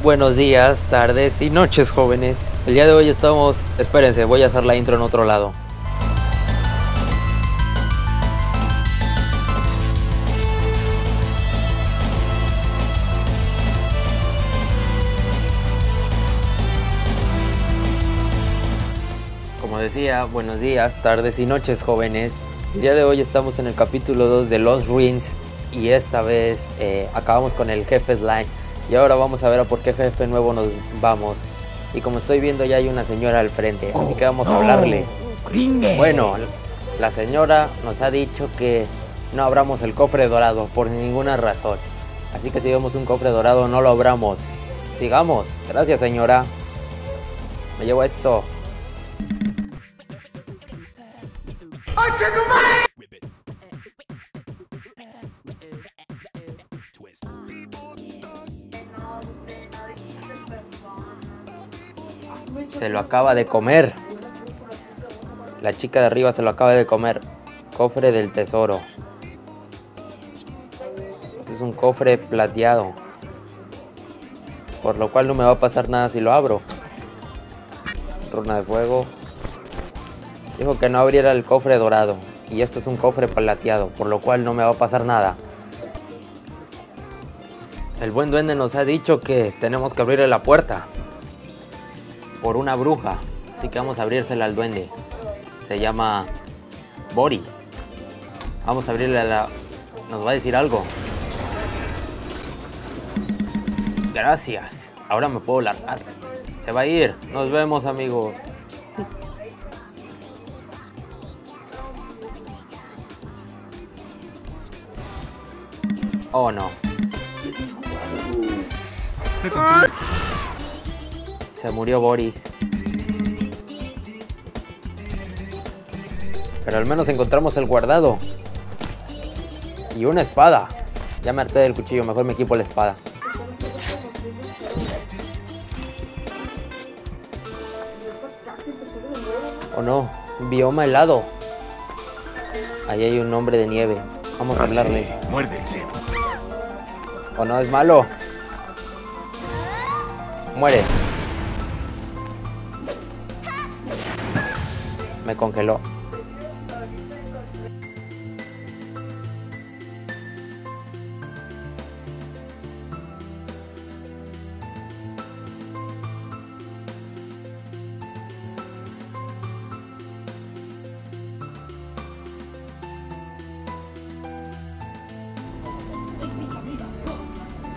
Buenos días, tardes y noches jóvenes. El día de hoy estamos... Espérense, voy a hacer la intro en otro lado. Como decía, buenos días, tardes y noches jóvenes. El día de hoy estamos en el capítulo 2 de Los Ruins y esta vez eh, acabamos con el jefe Line. Y ahora vamos a ver a por qué jefe nuevo nos vamos. Y como estoy viendo ya hay una señora al frente, así que vamos a hablarle. Bueno, la señora nos ha dicho que no abramos el cofre dorado por ninguna razón. Así que si vemos un cofre dorado no lo abramos. Sigamos. Gracias señora. Me llevo esto. Se lo acaba de comer. La chica de arriba se lo acaba de comer. Cofre del tesoro. Este es un cofre plateado. Por lo cual no me va a pasar nada si lo abro. Runa de fuego. Dijo que no abriera el cofre dorado. Y esto es un cofre plateado. Por lo cual no me va a pasar nada. El buen duende nos ha dicho que tenemos que abrirle la puerta por una bruja. Así que vamos a abrírsela al duende. Se llama Boris. Vamos a abrirle a la... Nos va a decir algo. Gracias. Ahora me puedo largar. Se va a ir. Nos vemos, amigo. Oh, no. Se murió Boris. Pero al menos encontramos el guardado. Y una espada. Ya me harté del cuchillo, mejor me equipo la espada. Oh no, bioma helado. Ahí hay un hombre de nieve. Vamos a hablarle. Muérdense. ¿O no es malo? Muere. Me congeló.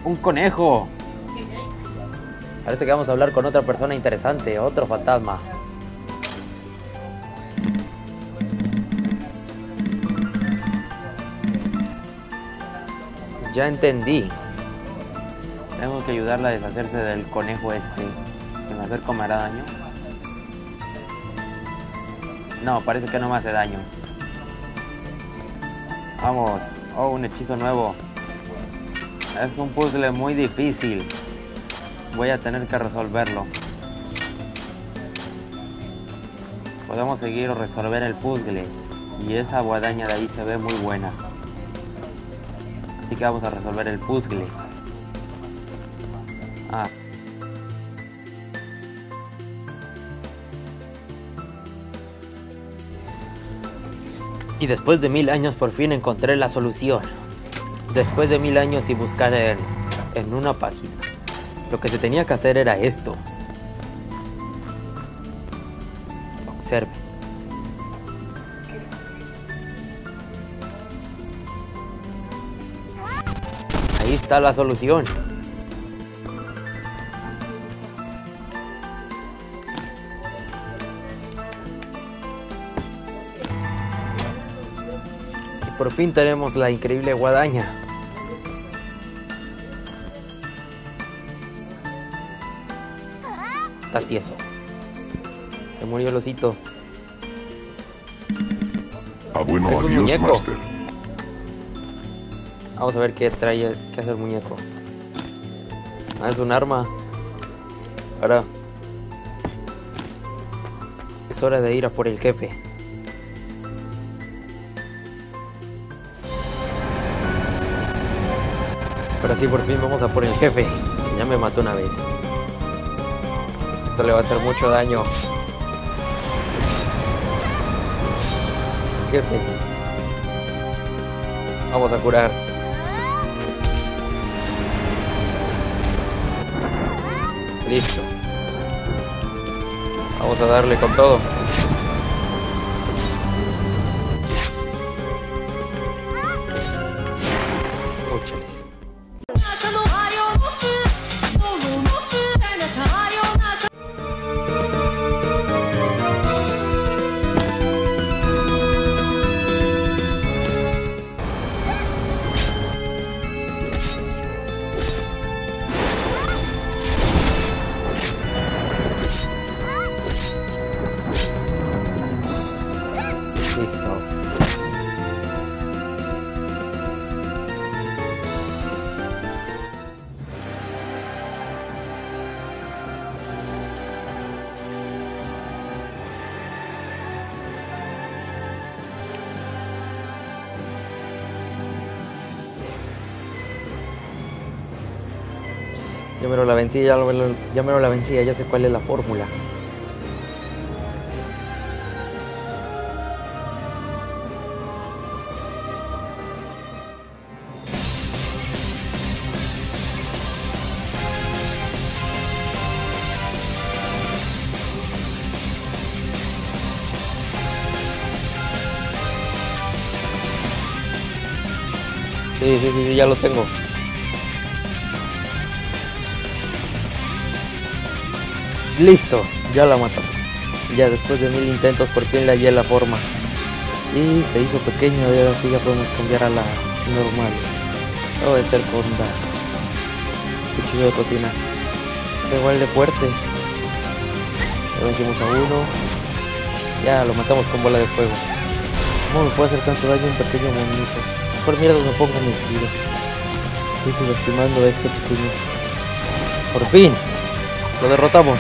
Un conejo. Parece que vamos a hablar con otra persona interesante, otro fantasma. Ya entendí. Tengo que ayudarla a deshacerse del conejo este. Que me acerco me hará daño. No, parece que no me hace daño. Vamos. Oh, un hechizo nuevo. Es un puzzle muy difícil. Voy a tener que resolverlo. Podemos seguir o resolver el puzzle. Y esa guadaña de ahí se ve muy buena. Así que vamos a resolver el puzzle. Ah. Y después de mil años por fin encontré la solución. Después de mil años y buscar en, en una página. Lo que se tenía que hacer era esto. Observe. Ahí está la solución. Y por fin tenemos la increíble guadaña. Está tieso. Se murió el osito. Ah, bueno, adiós, muñeco. Master. Vamos a ver qué trae, qué hace el muñeco. Ah, es un arma. Ahora. Es hora de ir a por el jefe. Ahora sí, por fin vamos a por el jefe. Ya me mató una vez. Esto le va a hacer mucho daño. Jefe. Vamos a curar. Listo. Vamos a darle con todo. Listo. Ya me lo la vencí, ya, me lo la vencí, ya sé cuál es la fórmula. Sí, sí, sí, sí, ya lo tengo. Listo, ya la matamos. Ya después de mil intentos por fin le hallé la forma. Y se hizo pequeño y ahora sí ya podemos cambiar a las normales. O de ser con da. Cuchillo de cocina. Está igual de fuerte. Ya vencimos a uno. Ya lo matamos con bola de fuego. ¿Cómo puede hacer tanto daño un pequeño monito? Por mierda me pongo mi escudo. Estoy subestimando a este pequeño. Por fin, lo derrotamos.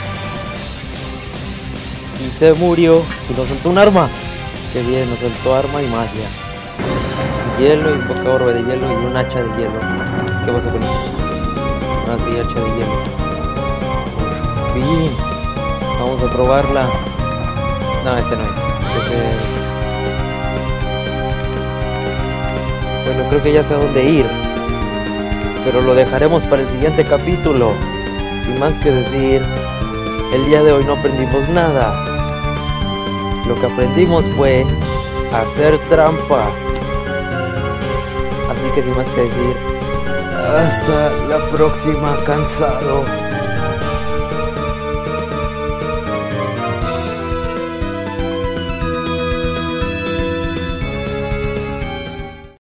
Y se murió y nos soltó un arma. Qué bien, nos soltó arma y magia. Hielo, invoca orbe de hielo y un hacha de hielo. ¿Qué pasa con eso? Ah, sí, hacha de hielo. Por fin. Vamos a probarla. No, este no es. Este- Bueno, creo que ya sé a dónde ir. Pero lo dejaremos para el siguiente capítulo. Y más que decir, el día de hoy no aprendimos nada. Lo que aprendimos fue hacer trampa. Así que sin más que decir, hasta la próxima, cansado.